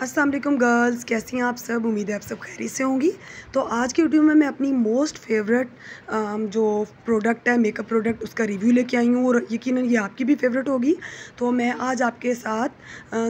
वालेकुम गर्ल्स, कैसी हैं आप सब? उम्मीद है आप सब खैरी से होंगी। तो आज की वीडियो में मैं अपनी मोस्ट फेवरेट जो प्रोडक्ट है, मेकअप प्रोडक्ट, उसका रिव्यू लेके आई हूँ और यकीन ये आपकी भी फेवरेट होगी। तो मैं आज आपके साथ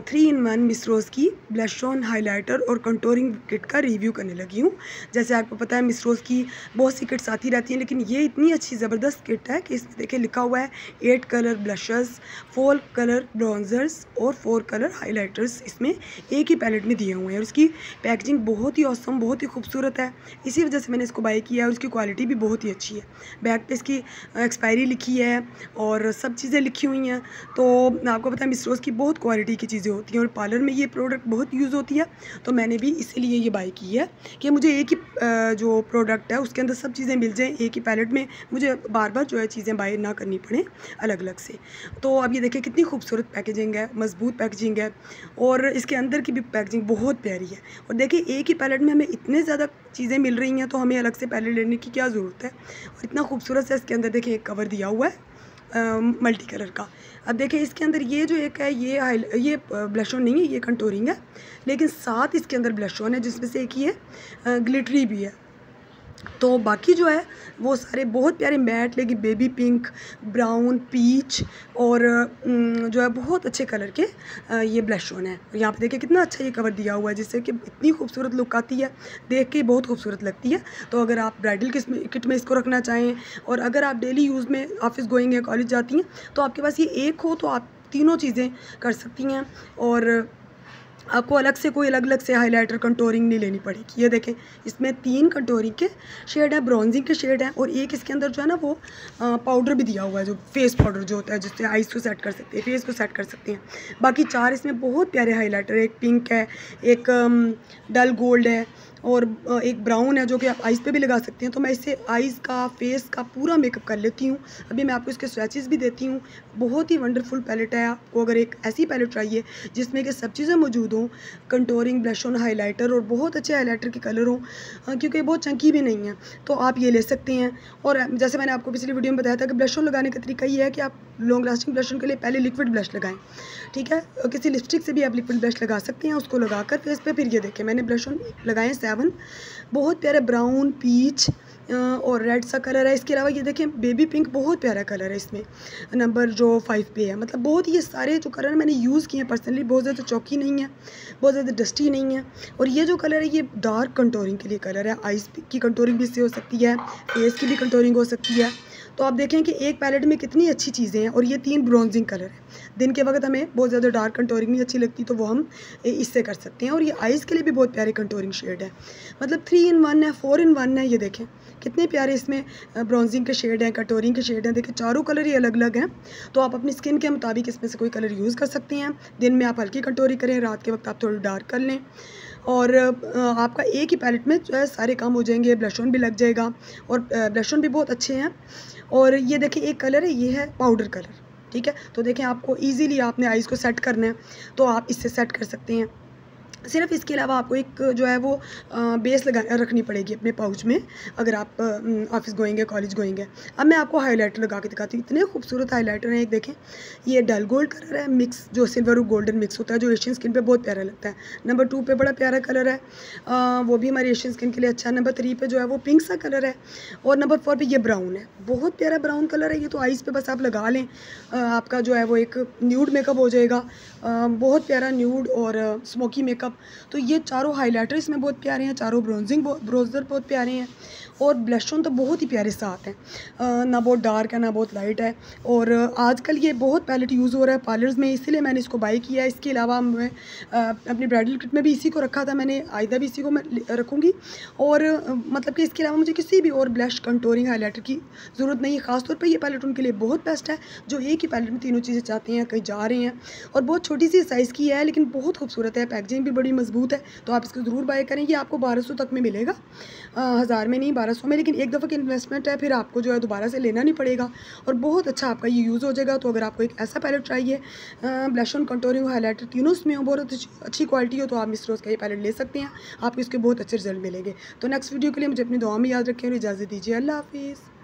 थ्री इन वन मिसरोज़ की ब्लश ऑन, हाइलाइटर और कंटोरिंग किट का रिव्यू करने लगी हूँ। जैसे आपको पता है मिसरोज़ की बहुत सी किट्स आती रहती हैं, लेकिन ये इतनी अच्छी ज़बरदस्त किट है कि इसमें देखिए लिखा हुआ है, eight colour blushes, four colour browsers और फोर कलर हाईलाइटर्स इसमें एक ही की पैलेट में दिए हुए हैं। और इसकी पैकेजिंग बहुत ही औसम बहुत ही खूबसूरत है। इसी वजह से मैंने इसको बाई किया है। और उसकी क्वालिटी भी बहुत ही अच्छी है। बैग पे इसकी एक्सपायरी लिखी है और सब चीज़ें लिखी हुई हैं। तो आपको पता है मिस रोज़ की बहुत क्वालिटी की चीज़ें होती हैं और पार्लर में ये प्रोडक्ट बहुत यूज़ होती है। तो मैंने भी इसीलिए ये बाई की है कि मुझे एक ही जो प्रोडक्ट है उसके अंदर सब चीज़ें मिल जाएँ एक ही पैलेट में। मुझे बार बार जो है चीज़ें बाई ना करनी पड़े अलग अलग से। तो अब ये देखिए कितनी खूबसूरत पैकेजिंग है, मज़बूत पैकेजिंग है और इसके अंदर की भी पैकेजिंग बहुत प्यारी है। और देखिए, एक ही पैलेट में हमें इतने ज़्यादा चीज़ें मिल रही हैं तो हमें अलग से पैलेट लेने की क्या ज़रूरत है? और इतना खूबसूरत है इसके अंदर देखिए, एक कवर दिया हुआ है मल्टी कलर का। अब देखिए, इसके अंदर ये जो एक है, ये हाई ये ब्लशोन नहीं है, ये कंटोरिंग है, लेकिन साथ इसके अंदर ब्लशोन है, जिसमें से एक ये ग्लिटरी भी है। तो बाकी जो है, वो सारे बहुत प्यारे मैट लेगी बेबी पिंक ब्राउन पीच और जो है बहुत अच्छे कलर के ये ब्लश ऑन है। यहाँ पे देखिए कितना अच्छा ये कवर दिया हुआ है, जिससे कि इतनी खूबसूरत लुक आती है, देख के बहुत खूबसूरत लगती है। तो अगर आप ब्राइडल किस किट में इसको रखना चाहें और अगर आप डेली यूज़ में ऑफ़िस गोइंग या कॉलेज जाती हैं तो आपके पास ये एक हो तो आप तीनों चीज़ें कर सकती हैं। और आपको अलग से कोई अलग अलग से हाइलाइटर कंटोरिंग नहीं लेनी पड़ेगी। ये देखें, इसमें तीन कंटोरिंग के शेड है ब्रॉन्जिंग के शेड हैं और एक इसके अंदर जो है ना वो पाउडर भी दिया हुआ है, जो फेस पाउडर जो होता है, जिससे आइज़ को सेट कर सकते हैं फेस को सेट कर सकते हैं। बाकी चार इसमें बहुत प्यारे हाईलाइटर एक पिंक है, एक डल गोल्ड है और एक ब्राउन है जो कि आप आइज़ पे भी लगा सकते हैं। तो मैं इससे आइज़ का फेस का पूरा मेकअप कर लेती हूँ। अभी मैं आपको इसके स्वेचेस भी देती हूँ। बहुत ही वंडरफुल पैलेट है। आपको अगर एक ऐसी पैलेट चाहिए जिसमें कि सब चीज़ें मौजूद हों कंटोरिंग ब्लश ऑन हाईलाइटर और बहुत अच्छे हाईलाइटर के कलर हों क्योंकि बहुत चंकी भी नहीं है तो आप ये ले सकते हैं। और जैसे मैंने आपको पिछली वीडियो में बताया था कि ब्लश ऑन लगाने का तरीका ये है कि आप लॉन्ग लास्टिंग ब्लश ऑन के लिए पहले लिक्विड ब्लश लगाएँ, ठीक है? किसी लिपस्टिक से भी आप लिक्विड ब्लश लगा सकते हैं, उसको लगाकर फेस पे फिर ये देखें। मैंने ब्लश ऑन लगाए सेवन बहुत प्यारा ब्राउन पीच और रेड सा कलर है। इसके अलावा ये देखें बेबी पिंक बहुत प्यारा कलर है इसमें। नंबर जो फाइव पे है। मतलब बहुत ये सारे जो कलर मैंने यूज़ किए हैं पर्सनली बहुत ज़्यादा चौकी नहीं है, बहुत ज़्यादा डस्टी नहीं है। और ये जो कलर है, ये डार्क कंटोरिंग के लिए कलर है। आइस की कंटोरिंग भी इससे हो सकती है फेस की भी कंटोरिंग हो सकती है। तो आप देखें कि एक पैलेट में कितनी अच्छी चीज़ें हैं और ये तीन ब्रॉन्जिंग कलर है। दिन के वक्त हमें बहुत ज़्यादा डार्क कंटोरिंग नहीं अच्छी लगती तो वो हम इससे कर सकते हैं। और ये आइज़ के लिए भी बहुत प्यारे कंटोरिंग शेड है। मतलब थ्री इन वन है फोर इन वन है, ये देखें। कितने प्यारे इसमें ब्रॉन्जिंग के शेड हैं कटोरिंग के शेड हैं। देखें चारों कलर ही अलग अलग हैं। तो आप अपनी स्किन के मुताबिक इसमें से कोई कलर यूज़ कर सकते हैं। दिन में आप हल्की कटोरी करें, रात के वक्त आप थोड़ी डार्क कर लें। और आपका एक ही पैलेट में, जो है, सारे काम हो जाएँगे ब्लशॉन भी लग जाएगा और ब्लशॉन भी बहुत अच्छे हैं। और ये देखें एक कलर है, ये है पाउडर कलर ठीक है? तो देखें आपको ईजीली आपने आइज़ को सेट करना है तो आप इससे सेट कर सकते हैं। सिर्फ़ इसके अलावा आपको एक जो है वो बेस लगा रखनी पड़ेगी अपने पाउच में अगर आप ऑफ़िस गोएँगे कॉलेज गोएँगे। अब मैं आपको हाईलाइटर लगा के दिखाती हूँ। इतने खूबसूरत हाईलाइटर हैं एक देखें। ये डल गोल्ड कलर है मिक्स जो सिल्वर और गोल्डन मिक्स होता है जो एशियन स्किन पे बहुत प्यारा लगता है। नंबर टू पे बड़ा प्यारा कलर है। आ, वो भी हमारी एशियन स्किन के लिए अच्छा है। नंबर थ्री पे जो है वो पिंक सा कलर है। और नंबर फोर पर यह ब्राउन है। बहुत प्यारा ब्राउन कलर है। ये तो आइज़ पर बस आप लगा लें। आपका जो है वो एक न्यूड मेकअप हो जाएगा। बहुत प्यारा न्यूड और स्मोकी मेकअप तो ये चारों हाइलाइटर इसमें बहुत प्यारे हैं, चारों ब्राउजिंग ब्राउज़र बहुत प्यारे हैं और ब्लश तो बहुत ही प्यारे साथ हैं। ना बहुत डार्क है, ना बहुत लाइट है और आजकल ये बहुत पैलेट यूज़ हो रहा है पार्लर्स में, इसीलिए मैंने इसको बाई किया है। इसके अलावा मैं अपनी ब्राइडल किट में भी इसी को रखा था, मैंने आयदा भी इसी को मैं रखूँगी और मतलब कि इसके अलावा मुझे किसी भी और ब्लश कंटोरिंग हाईलाइटर की ज़रूरत नहीं है। ख़ासतौर पर ये पैलेट उनके लिए बहुत बेस्ट है, जो एक ही पैलेट में तीनों चीज़ें चाहते हैं, कहीं जा रहे हैं और बहुत छोटी सी साइज़ की है, लेकिन बहुत खूबसूरत है पैकेजिंग भी बड़ी मज़बूत है तो आप इसको ज़रूर बाय करें। ये आपको बारह सौ तक में मिलेगा। हज़ार में नहीं, बारह सौ में, लेकिन एक दफ़ा की इन्वेस्टमेंट है, फिर आपको जो है दोबारा से लेना नहीं पड़ेगा। और बहुत अच्छा आपका ये यूज़ हो जाएगा तो अगर आपको एक ऐसा पैलेट चाहिए ब्लश ऑन कंटोरिंग हाईलाइटर तीनों उसमें हो, बहुत अच्छी क्वालिटी हो तो आप मिस रोज़ का ये पैलेट ले सकते हैं। आपको इसके बहुत अच्छे रिज़ल्ट मिलेंगे। तो नेक्स्ट वीडियो के लिए मुझे अपनी दुआ में याद रखें और इजाज़त दीजिए। अल्लाह हाफिज़।